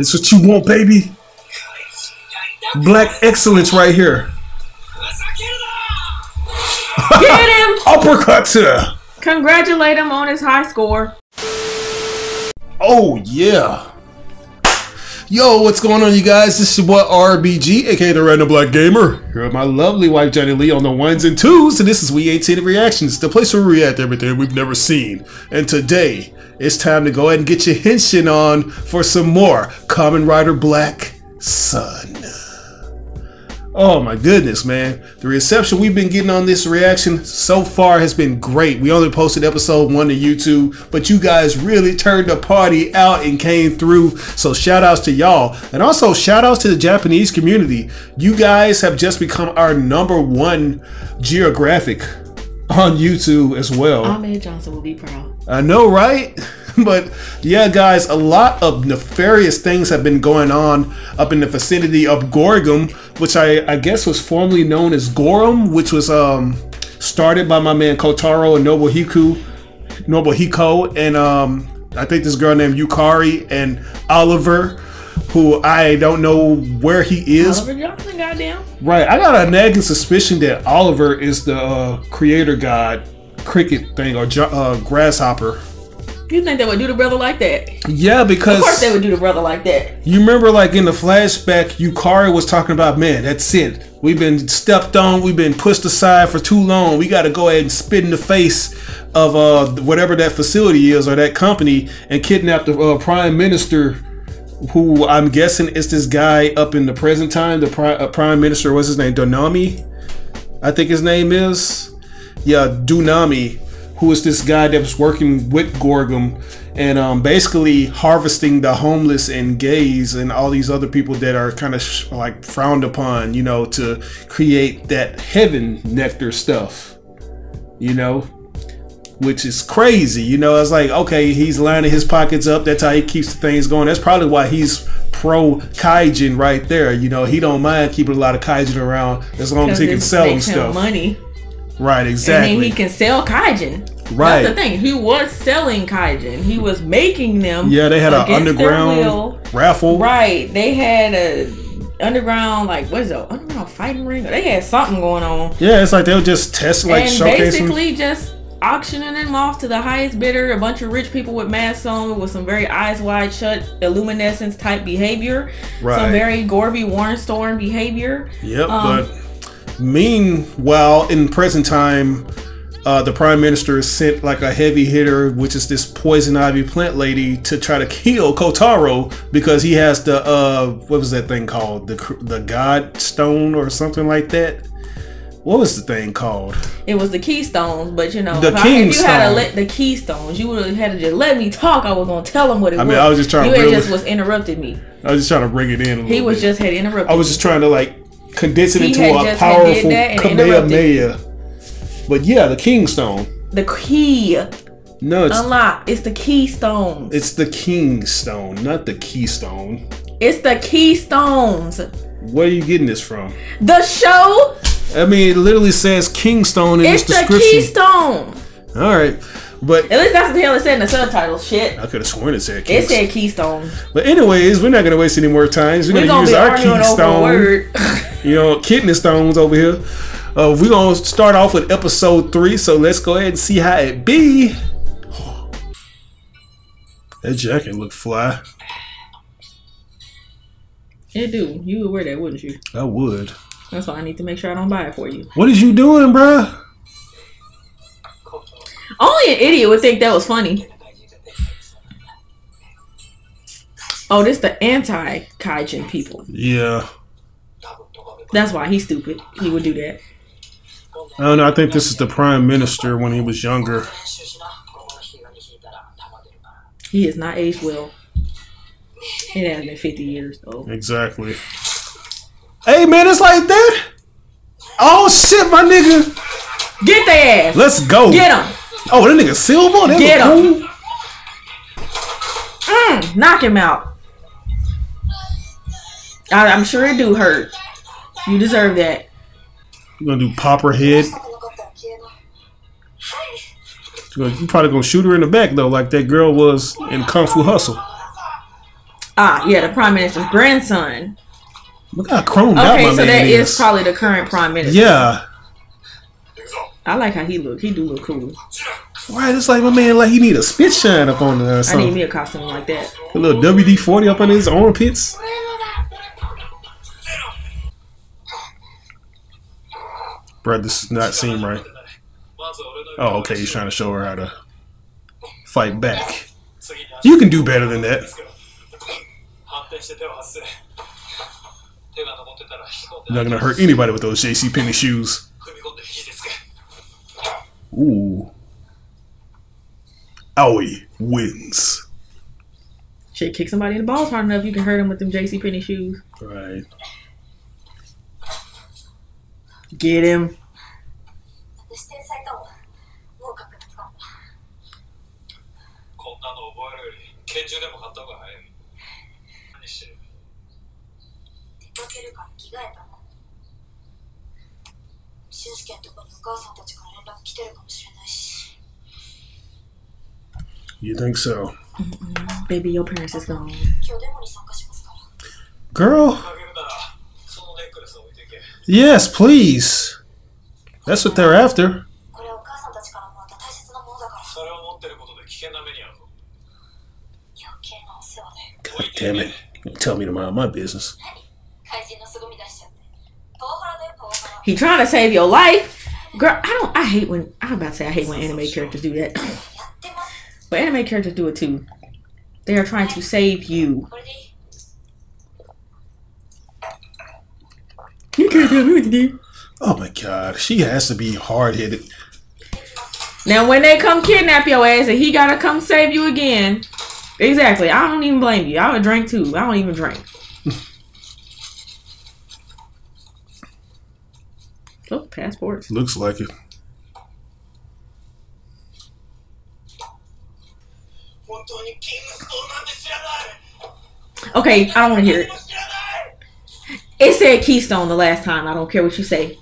This what you want, baby? Black excellence right here. Get him! Uppercut to Congratulate him on his high score. Oh yeah. Yo, what's going on, you guys? This is your boy RBG, aka the Random Black Gamer. Here with my lovely wife Johnnie Lee on the ones and twos, and this is We Ain't Seen It Reactions, the place where we react to everything we've never seen. And today, it's time to go ahead and get your henshin on for some more Kamen Rider Black Sun. Oh my goodness, man. The reception we've been getting on this reaction so far has been great. We only posted episode one to YouTube, but you guys really turned the party out and came through. So shout outs to y'all. And also shout outs to the Japanese community. You guys have just become our number one geographic on YouTube as well. Ahmed Johnson will be proud. I know, right? but yeah, guys, a lot of nefarious things have been going on up in the vicinity of Gorgom, which I, I guess was formerly known as Gorum, which was um, started by my man Kotaro and Nobuhiko, Nobuhiko, and um, I think this girl named Yukari and Oliver, who I don't know where he is. Oliver Johnson, goddamn. Right, I got a nagging suspicion that Oliver is the uh, creator god cricket thing or uh, grasshopper you think they would do the brother like that? Yeah, because of course they would do the brother like that. You remember, like in the flashback, Yukari was talking about, man, that's it. We've been stepped on. We've been pushed aside for too long. We got to go ahead and spit in the face of uh, whatever that facility is or that company and kidnap the uh, prime minister, who I'm guessing is this guy up in the present time. The pri- uh, prime minister, what's his name? Donami, I think his name is. Yeah, Donami who is this guy that was working with Gorgom and um, basically harvesting the homeless and gays and all these other people that are kind of sh- like frowned upon, you know, to create that heaven nectar stuff, you know, which is crazy. You know, it's like, okay, he's lining his pockets up. That's how he keeps the things going. That's probably why he's pro kaijin right there. You know, he don't mind keeping a lot of kaijin around as long as he can sell them stuff. Money. Right, exactly. And then he can sell kaijin. Right. That's the thing. He was selling kaijin. He was making them. Yeah, they had an underground raffle. Right. They had a underground like what is it? Underground fighting ring. They had something going on. Yeah, it's like they were just test like and basically just auctioning them off to the highest bidder. A bunch of rich people with masks on, with some very eyes wide shut, illuminescence type behavior. Right. Some very Gorvy Warren Storm behavior. Yep, um, but Meanwhile, in present time, uh, the prime minister sent like a heavy hitter, which is this poison ivy plant lady, to try to kill Kotaro because he has the uh, what was that thing called? The the God Stone or something like that. What was the thing called? It was the Keystones, but you know, the if, King I, if you had to let the Keystones, you would have had to just let me talk. I was gonna tell them what it I was. I mean, I was just trying you to. You just was interrupted me. I was just trying to bring it in. he was bit. just had interrupted. I was just trying to like condense it into a powerful Kamehameha. But yeah, the Kingstone. The key. No, it's unlock. It's the Keystone. It's the Kingstone, not the Keystone. It's the Keystones. Where are you getting this from? The show. I mean, it literally says Kingstone in it's its description. It's the Keystone. All right. But at least that's what the hell it said in the subtitle. Shit. I could have sworn it said Keystone. It said Keystone. But anyways, we're not gonna waste any more time. We're, we're gonna, use our Keystone. you know, kidney stones over here. Uh, we're gonna start off with episode three. So let's go ahead and see how it be. That jacket look fly. It do. You would wear that, wouldn't you? I would. That's why I need to make sure I don't buy it for you. What is you doing, bruh? Only an idiot would think that was funny. Oh, this the anti Kaijin people. Yeah. That's why he's stupid. He would do that. I don't know. I think this is the prime minister when he was younger. He is not aged well. It has been 50 years, though. Exactly. Hey, man, it's like that. Oh, shit, my nigga. Get their ass. Let's go. Get him. Oh, that nigga Silver? That Get him. Cool. Mm, knock him out. I, I'm sure it do hurt. You deserve that. You gonna do popper head? You probably gonna shoot her in the back though, like that girl was in Kung Fu Hustle. Ah, yeah, the prime minister's grandson. Look how chromed okay, out my so man that is. is probably the current prime minister. Yeah. I like how he look. He do look cool. Right, it's like my man, like he need a spit shine up on the. I need me a costume like that. A little WD forty up on his armpits. Bro, this does not seem right. Oh, okay, he's trying to show her how to fight back. You can do better than that. You're not gonna hurt anybody with those JC Penney shoes. Ooh. Owie wins. Shit, kick somebody in the balls hard enough, you can hurt them with them JC Penney shoes. Right. Get him. 指定されたもんもう確認使うんだこんなの覚えるより拳銃でも買った方が早い何してる出かけるから着替えたの俊介のとこにお母さんたちから連絡来てるかもしれないし You think so? Baby, your parents is gone. 今日デモに参加しますから Girl? Yes, please. That's what they're after. God damn it. Tell me to mind my business. He trying to save your life. Girl, I don't I hate when I'm about to say I hate when anime characters do that. but anime characters do it too. They are trying to save you. oh my god, she has to be hard headed. Now, when they come kidnap your ass and he gotta come save you again, exactly. I don't even blame you. I would drink too. I don't even drink. oh, passports. Looks like it. Okay, I don't want to hear it. It said Keystone the last time. I don't care what you say.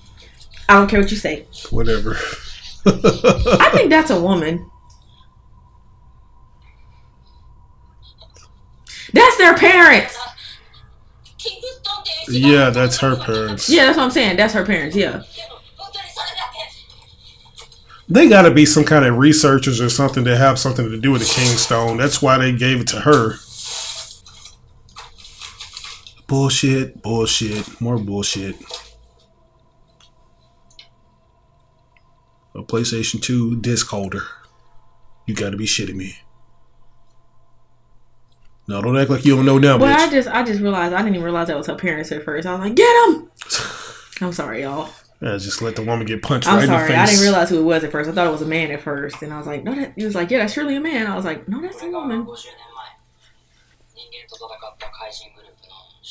I don't care what you say. Whatever. I think that's a woman. That's their parents. Yeah, that's her parents. Yeah, that's what I'm saying. That's her parents. Yeah. They got to be some kind of researchers or something that have something to do with the Kingstone. That's why they gave it to her. Bullshit, bullshit, more bullshit. A PlayStation 2 disc holder. You gotta be shitting me. No, don't act like you don't know now, Well, I just I just realized I didn't even realize that was her parents at first. I was like, get him. I'm sorry, y'all. Yeah, just let the woman get punched I'm right in the sorry. face. I didn't realize who it was at first. I thought it was a man at first, and I was like, no, that. He was like, yeah, that's surely a man. I was like, no, that's a 俺が woman.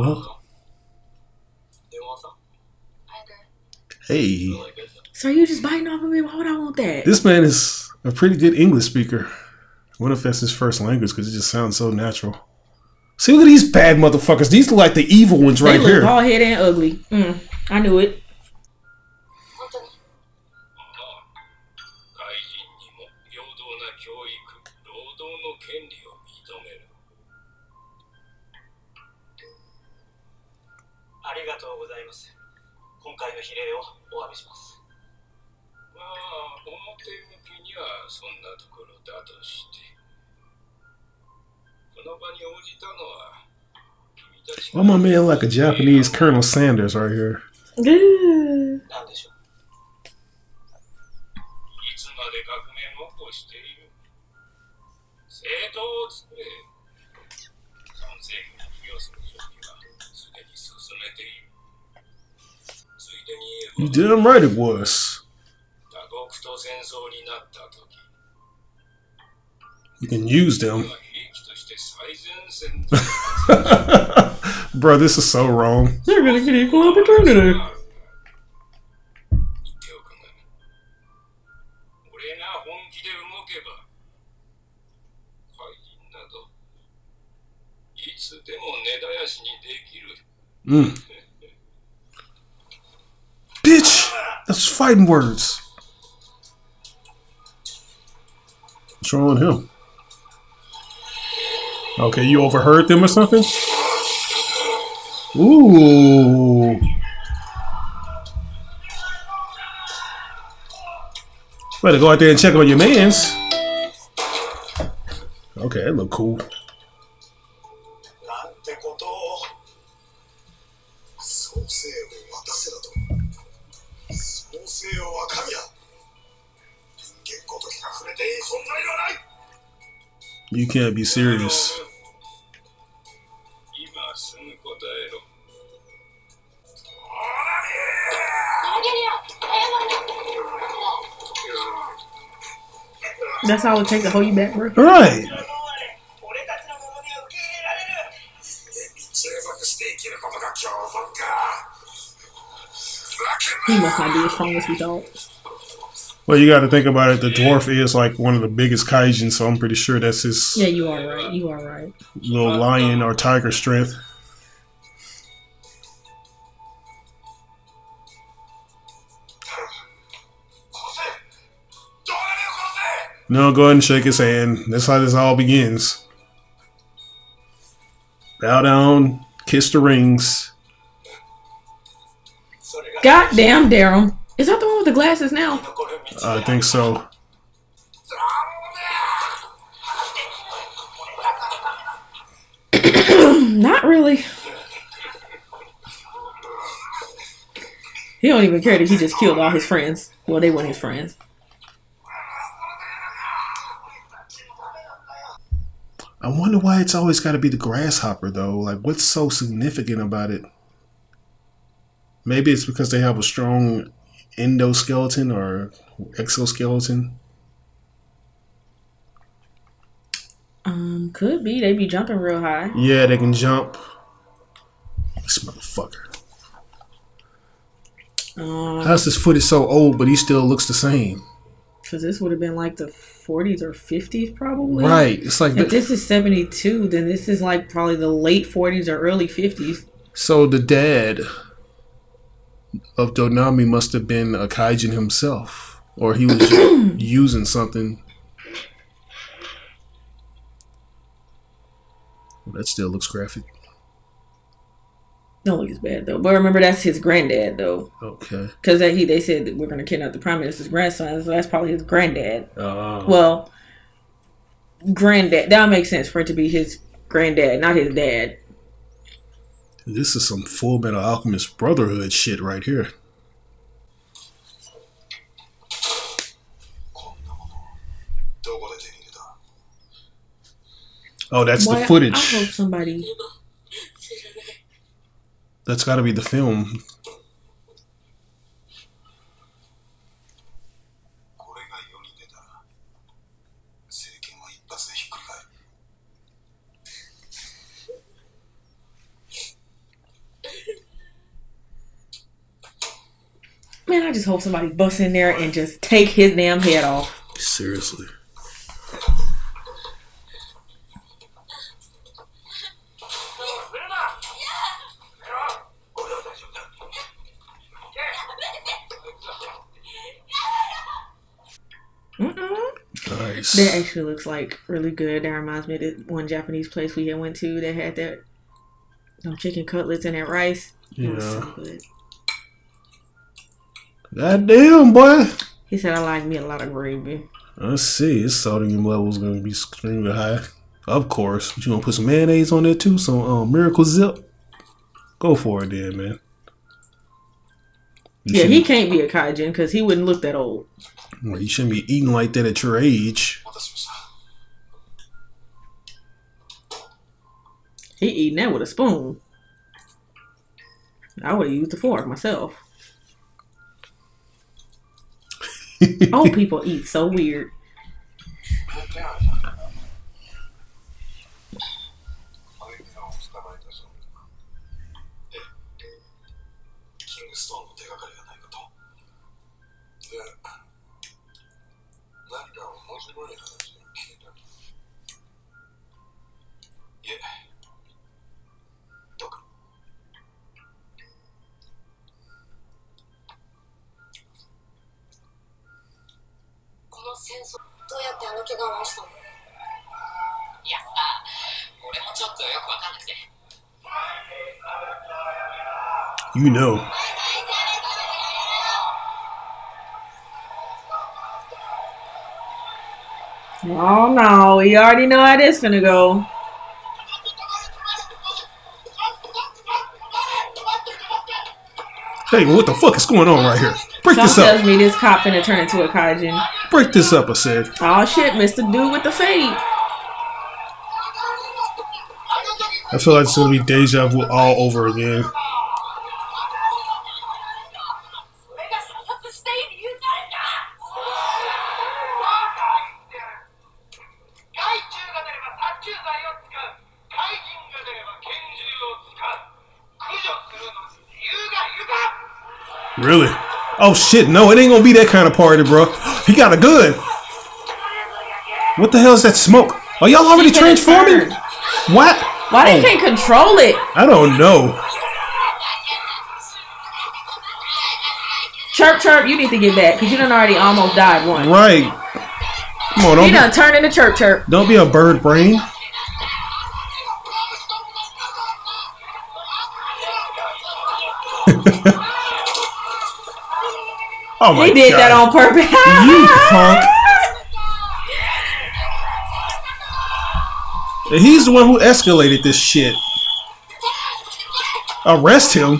Well. Hey. So you just biting off of me? Why would I want that? This man is a pretty good English speaker. What if that's his first language? Because it just sounds so natural. See, look at these bad motherfuckers. These look like the evil ones right they look here. All head and ugly. Mm, I knew it. そんなところだとしてこの場に応じたのは君たち Why my man like a Japanese Colonel Sanders right here? 何でしょういつまで革命ごっこをしている政党を作れ参政権を付与する準備はすでに進めているついでに You 言えば damn right it was. You can use them. Bro, this is so wrong. You're gonna get equal opportunity. Mm. Bitch! That's fighting words. What's wrong with him? Okay, you overheard them or something? Ooh. Better go out there and check on your mans. Okay, that look cool. You can't be serious. That's how it takes to hold you back, bro. Right. He must not be as strong as we thought. Well, you got to think about it. The dwarf is like one of the biggest kaijin, so I'm pretty sure that's his. Yeah, you are right. You are right. Little uh, lion uh, or tiger strength. No, go ahead and shake his hand. That's how this all begins. Bow down, kiss the rings. Goddamn, Daryl. Is that the one with the glasses now? I think so. Not really. He don't even care that he just killed all his friends. Well, they weren't his friends. I wonder why it's always got to be the grasshopper, though. Like, what's so significant about it? Maybe it's because they have a strong endoskeleton or exoskeleton. Um, could be. They be jumping real high. Yeah, they can jump. This motherfucker. Um, How's this footage so old, but he still looks the same? Because this would have been like the 40s or 50s, probably. Right. It's like If the, this is 72, then this is like probably the late 40s or early 50s. so. The dad of Donami must have been a kaijin himself, or he was using something. Well, that still looks graphic. Don't look as bad though. But remember, that's his granddad though. Okay. Because he they said that we're gonna kidnap the prime minister's grandson, so that's probably his granddad. Oh. Well, granddad. That makes sense for it to be his granddad, not his dad. This is some Full Metal Alchemist Brotherhood shit right here. Oh, that's the footage. I hope somebody that's got to be the film. Man, I just hope somebody busts in there and just take his damn head off. Seriously. That actually looks like really good. That reminds me of that one Japanese place we had went to that had that no chicken cutlets and that rice. It was so Yeah. good. God damn, boy. He said I like me a lot of gravy. Let's see. His sodium level is going to be extremely high. Of course. You going to put some mayonnaise on there too? Some um, Miracle Whip? Go for it then, man. You Yeah, he can't be a kaijin because he wouldn't look that old. well, you shouldn't be eating like that at your age. He eating that with a spoon. I would have used a fork myself. Old people eat so weird. You know. Oh no, we already know how this finna go. Hey, what the fuck is going on right here? Break Some this tells up. me this cop finna turn into a kaijin. Break this up, I said. Oh shit, Mr. Dude with the fade. I feel like it's gonna be deja vu all over again. Oh shit, no, it ain't gonna be that kind of party, bro. He got a gun. What the hell is that smoke? Are y'all already transforming? turn. What? Why they Oh, can't control it? I don't know. Chirp chirp, you need to get back because you done already almost died once. Right. Come on, don't done be, turned into chirp chirp. don't be a bird brain. oh my He did God. that on purpose. You punk. He's the one who escalated this shit. Arrest him?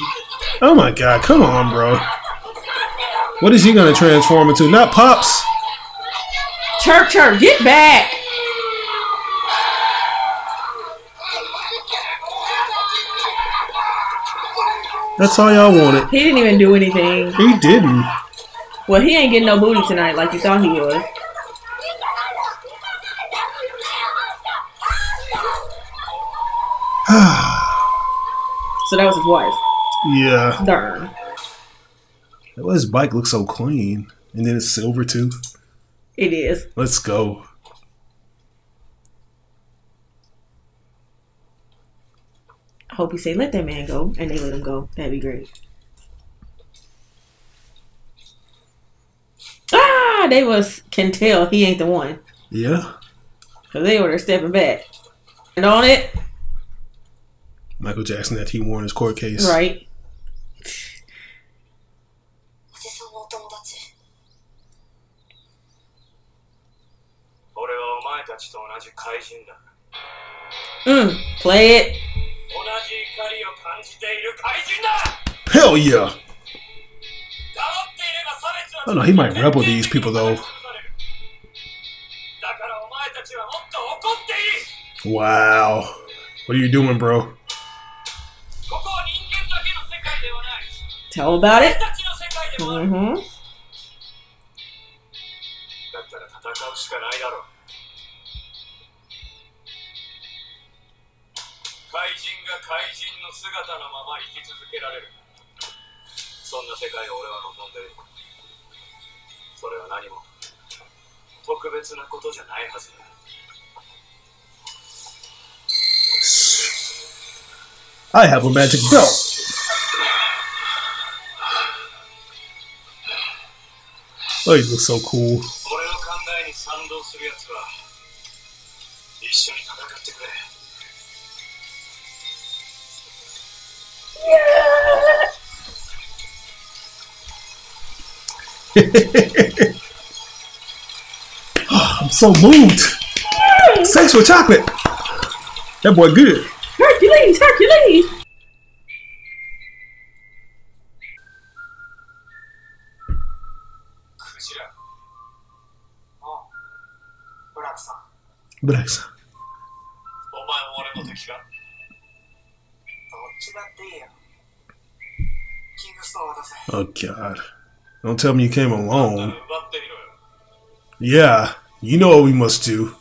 Oh my god, come on, bro. What is he gonna transform into? Not Pops. Chirp chirp, get back. That's all y'all wanted. He didn't even do anything. He didn't. Well, he ain't getting no booty tonight like you thought he was. so that was his wife. Yeah. Darn. Why his bike looks so clean? And then it's silver too. It is. Let's go. I hope you say let that man go and they let him go. That'd be great. now they was can tell he ain't the one. Yeah. Cause they were stepping back. And on it. Michael Jackson that he won his court case. Right. Mm, play it. Hell yeah. Oh no, he might rebel these people though. Wow. What are you doing, bro? Tell about it. Mm-hmm. そんな世界を俺は望んでいるそれは何も特別なことじゃないはずだ I have a magic belt. Oh, he looks so cool. 俺の考えに賛同するやつは一緒に戦ってくれ I'm so moved. Sex with chocolate. That boy good. Hercules, Hercules. クジラあブラックさん Black son. お前も俺の敵かどっちだっていいよキングストーン渡せ Oh God. Don't tell me you came 奪 alone. ってみろよ Yeah. You know what we must do.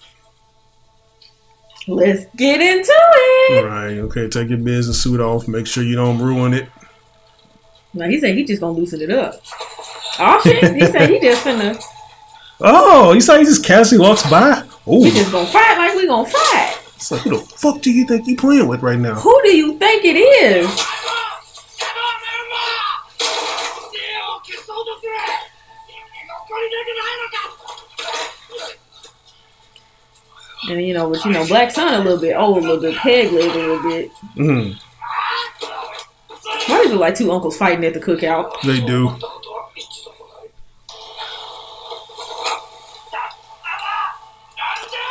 Let's get into it. Right. Okay. Take your business suit off. Make sure you don't ruin it. No, he said he just gonna loosen it up. Oh shit! He said he just finna. Oh, you said he just casually walks by. We Oh, just gonna fight like we gonna fight. it's like who the fuck do you think you playing with right now? Who do you think it is? And you know, but you know, Black Sun a little bit old, a little bit peg leg, a little bit. Mm. Why do it like two uncles fighting at the cookout? They do.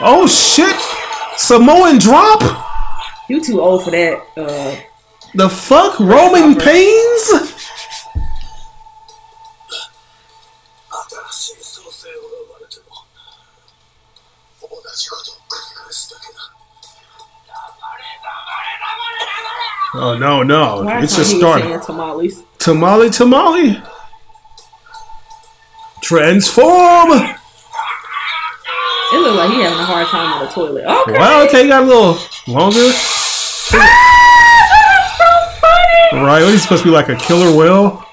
Oh shit! Samoan drop. You too old for that. Uh, the fuck, Roman Reigns? no, no. It's a start. Tamales. Tamale, tamale. Transform. It looks like he's having a hard time on the toilet. Okay. Well, okay, got a little longer. Ah, so right, what is supposed to be like a killer whale?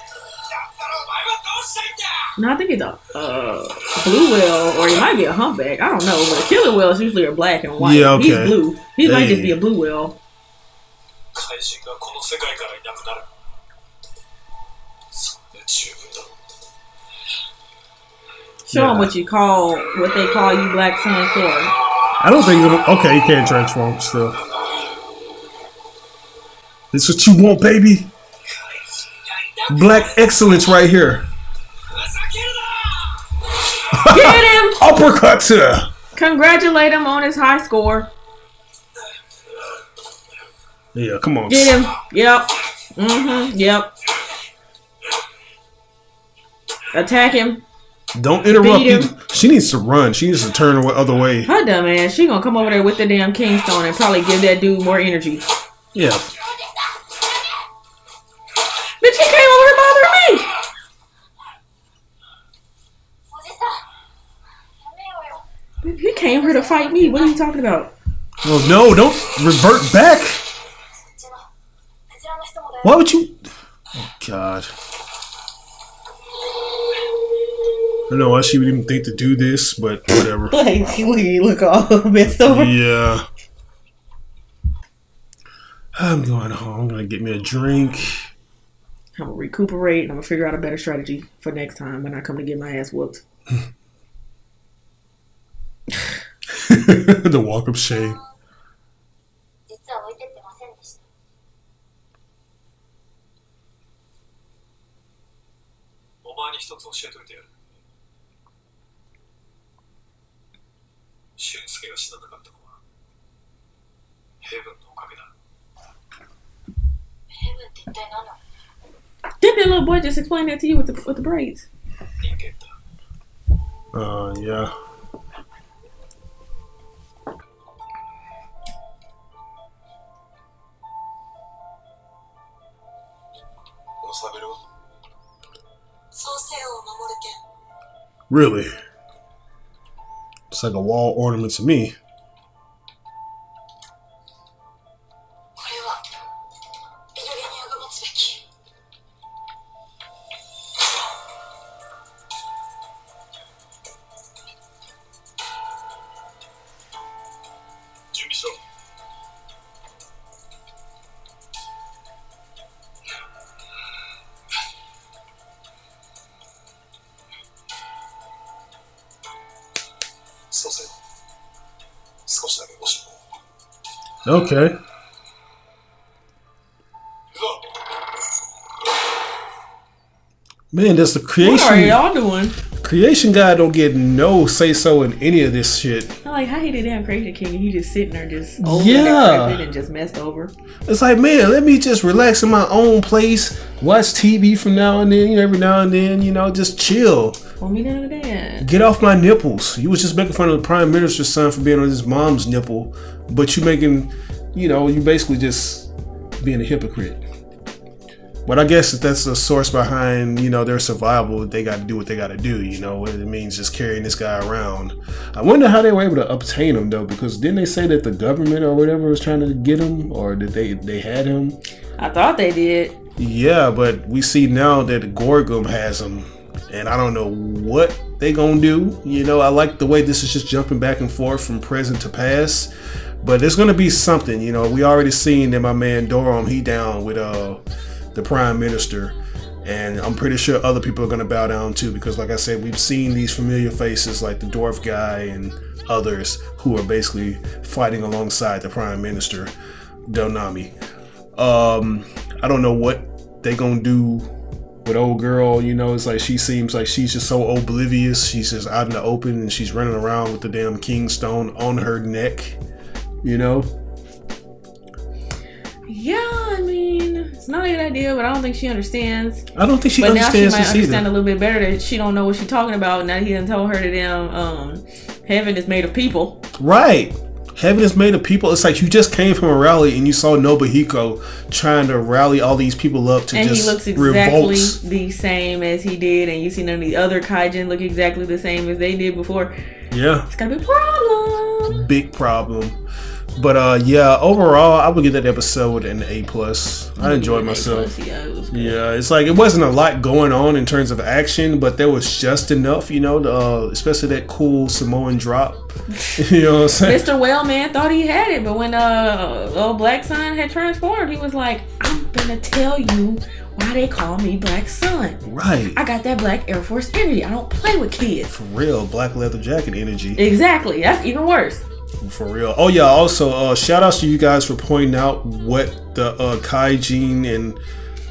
No, I think it's a uh, blue whale, or he might be a humpback. I don't know, but killer whales usually are black and white. Yeah, okay. He's blue. He might just be a blue whale. 怪人がこの世界からいなくなるそれで十分だ Show Yeah. him what you call what they call you black sun for. I don't think. It'll, okay, he can't transform still. This what you want, baby? Black excellence right here. ふざけるな Get him! Uppercut to the. Congratulate him on his high score. Yeah, come on. Get him. Yep. Mm-hmm. Yep. Attack him. Don't interrupt. Him. She needs to run. She needs to turn the other way. Her dumb ass. She gonna come over there with the damn kingstone and probably give that dude more energy. Yeah. Bitch, he came over here bother me. He came here to fight me. What are you talking about? Well, no, don't revert back. Why would you? Oh God. I don't know why she would even think to do this, but whatever. Like, you look all messed over. Yeah. I'm going home. I'm gonna get me a drink. I'm gonna recuperate and I'm gonna figure out a better strategy for next time when I come to get my ass whooped. the walk of shame. に一つ教えといてやる俊介が死ななかったのはヘブンのおかげだヘブンって一体何なの Didn't that little boy just explain that to you with the with the braids? 人間だ Uh, yeah. Really? It's like a wall ornament to me. Okay. Man, that's the creation. What are y'all doing? Creation guy don't get no say so in any of this shit. Like how he did damn Creation King, he just sitting there just yeah, and just messed over. It's like man, let me just relax in my own place, watch TV from now and then, you every now and then, you know, just chill. Well, me now today, Get off my nipples. You was just making fun of the prime minister's son for being on his mom's nipple, but you making, you know, you basically just being a hypocrite. But I guess if that's the source behind, you know, their survival. They got to do what they got to do. You know, it means just carrying this guy around. I wonder how they were able to obtain him though, because didn't they say that the government or whatever was trying to get him, or did they they had him? I thought they did. Yeah, but we see now that Gorgom has him, and I don't know what they gonna do. You know, I like the way this is just jumping back and forth from present to past, but it's gonna be something. You know, we already seen that my man Darom he down with uh the prime minister, and I'm pretty sure other people are gonna bow down too because, like I said, we've seen these familiar faces like the dwarf guy and others who are basically fighting alongside the prime minister, Donami. Um, I don't know what they gonna do with old girl. You know, it's like she seems like she's just so oblivious. She's just out in the open and she's running around with the damn king stone on her neck. You know. Yeah, I mean, it's not a good idea, but I don't think she understands. I don't think she but now she understands might understand either. a little bit better that she don't know what she's talking about. Now he done told her that damn um, heaven is made of people. Right. Heaven is made of people. It's like you just came from a rally and you saw Nobuhiko trying to rally all these people up to And he just looks exactly revolt. the same as he did, and you see none of the other kaijin look exactly the same as they did before. Yeah, It's gonna be a problem. big problem. But uh, yeah, overall, I would give that episode an A plus. I enjoyed myself. Yeah, it. Yeah, it's like it wasn't a lot going on in terms of action, but there was just enough, you know, uh, especially that cool Samoan drop. you know what I'm saying? Mr. Wellman thought he had it, but when uh old Black Sun had transformed, he was like, "I'm gonna tell you why they call me Black Sun. Right. I got that Black Air Force energy. I don't play with kids." For real, black leather jacket energy. Exactly. That's even worse. For real. Oh yeah. Also, uh, shout outs to you guys for pointing out what the uh, Kaijin and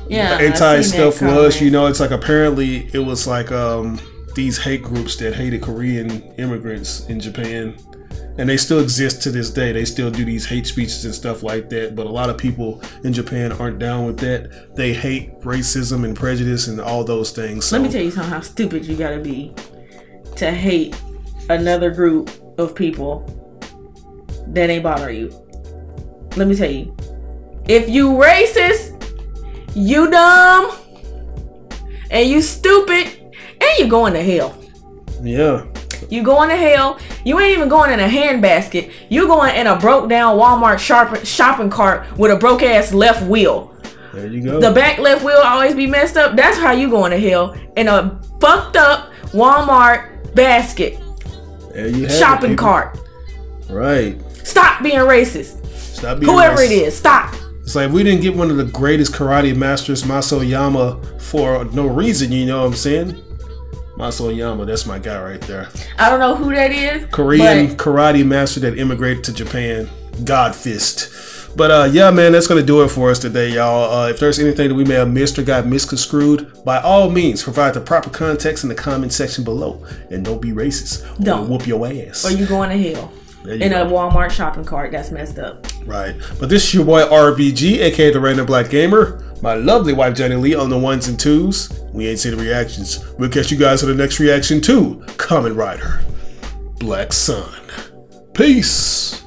Yeah. Anti stuff was. You know, it's like apparently it was like um, these hate groups that hated Korean immigrants in Japan. And they still exist to this day. They still do these hate speeches and stuff like that. But a lot of people in Japan aren't down with that. They hate racism and prejudice and all those things. So, Let me tell you something. How stupid you gotta be to hate another group of people that ain't bother you. Let me tell you. If you racist, you dumb, and you stupid, and you going to hell. yeah. You going to hell. You ain't even going in a handbasket. You going in a broke down Walmart sharp- shopping cart with a broke ass left wheel. There you go. The back left wheel always be messed up. That's how you going to hell in a fucked up Walmart basket there you have it, shopping people. cart. Right. Stop being racist. Stop being Whoever it racist. is, stop. It's like we didn't get one of the greatest karate masters, Mas Oyama, for no reason. You know what I'm saying? Mas Oyama, that's my guy right there. I don't know who that is. Korean karate master that immigrated to Japan. God fist. But uh, yeah, man, that's gonna do it for us today, y'all. Uh, if there's anything that we may have missed or got misconstrued, by all means, provide the proper context in the comment section below, and don't be racist. Don't. whoop your ass. or you going to hell in go. a Walmart shopping cart that's messed up. Right. But this is your boy RBG, aka the Random Black Gamer. My lovely wife Jenny Lee on the ones and twos. We ain't seen the reactions. We'll catch you guys on the next reaction to Kamen Rider. Black Sun. Peace.